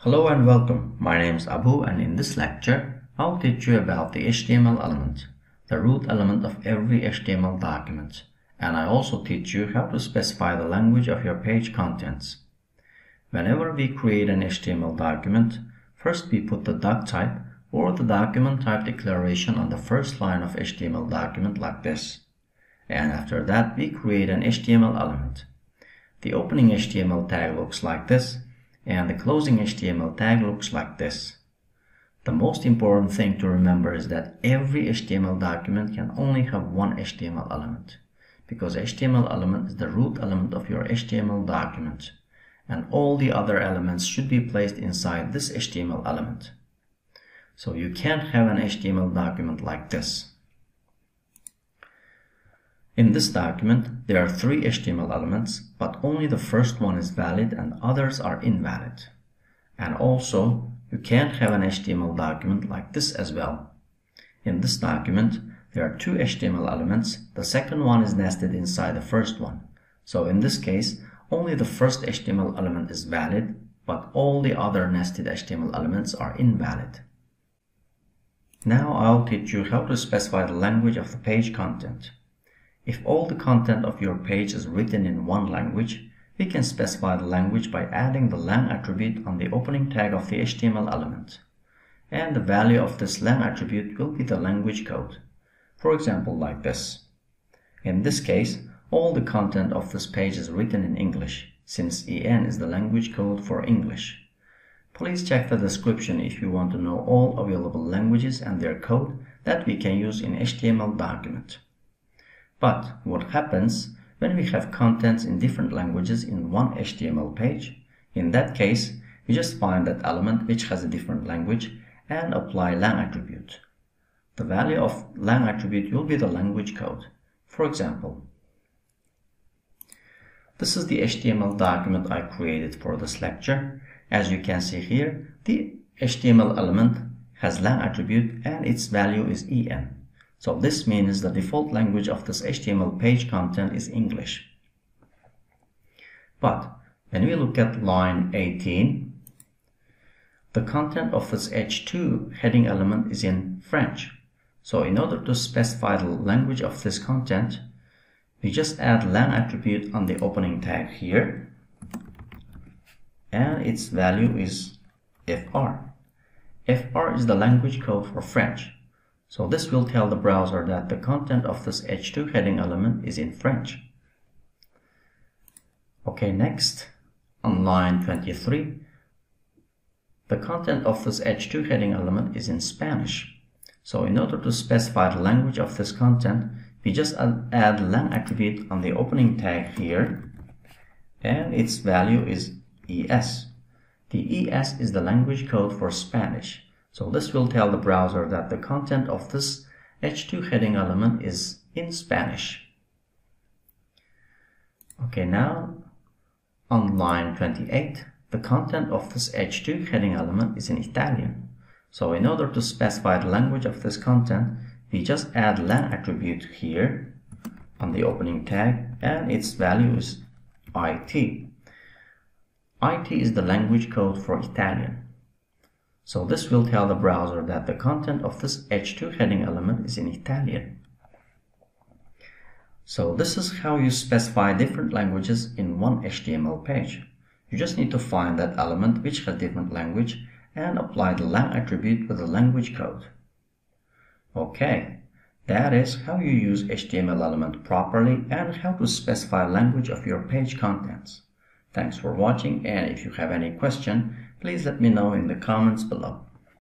Hello and welcome. My name is Abu and in this lecture I'll teach you about the HTML element, the root element of every HTML document. And I also teach you how to specify the language of your page contents. Whenever we create an HTML document, first we put the doc type or the document type declaration on the first line of HTML document like this. And after that we create an HTML element. The opening HTML tag looks like this and the closing HTML tag looks like this. The most important thing to remember is that every HTML document can only have one HTML element because HTML element is the root element of your HTML document and all the other elements should be placed inside this HTML element. So you can't have an HTML document like this. In this document, there are three HTML elements, but only the first one is valid and others are invalid. And also, you can't have an HTML document like this as well. In this document, there are two HTML elements. The second one is nested inside the first one. So in this case, only the first HTML element is valid, but all the other nested HTML elements are invalid. Now I'll teach you how to specify the language of the page content. If all the content of your page is written in one language, we can specify the language by adding the lang attribute on the opening tag of the HTML element. And the value of this lang attribute will be the language code. For example, like this. In this case, all the content of this page is written in English, since EN is the language code for English. Please check the description if you want to know all available languages and their code that we can use in HTML document. But what happens when we have contents in different languages in one HTML page? In that case, we just find that element which has a different language and apply lang attribute. The value of lang attribute will be the language code. For example, this is the HTML document I created for this lecture. As you can see here, the HTML element has lang attribute and its value is en. So this means the default language of this HTML page content is English. But when we look at line 18, the content of this H2 heading element is in French. So in order to specify the language of this content, we just add lang attribute on the opening tag here and its value is FR. FR is the language code for French. So this will tell the browser that the content of this H2 heading element is in French. Okay, next, on line 23, the content of this H2 heading element is in Spanish. So in order to specify the language of this content, we just add lang attribute on the opening tag here, and its value is ES. The ES is the language code for Spanish. So this will tell the browser that the content of this H2 heading element is in Spanish. Okay, now on line 28, the content of this H2 heading element is in Italian. So in order to specify the language of this content, we just add lang attribute here on the opening tag and its value is IT. IT is the language code for Italian. So this will tell the browser that the content of this H2 heading element is in Italian. So this is how you specify different languages in one HTML page. You just need to find that element which has different language and apply the lang attribute with the language code. Okay, that is how you use HTML element properly and how to specify language of your page contents. Thanks for watching and if you have any question, please let me know in the comments below.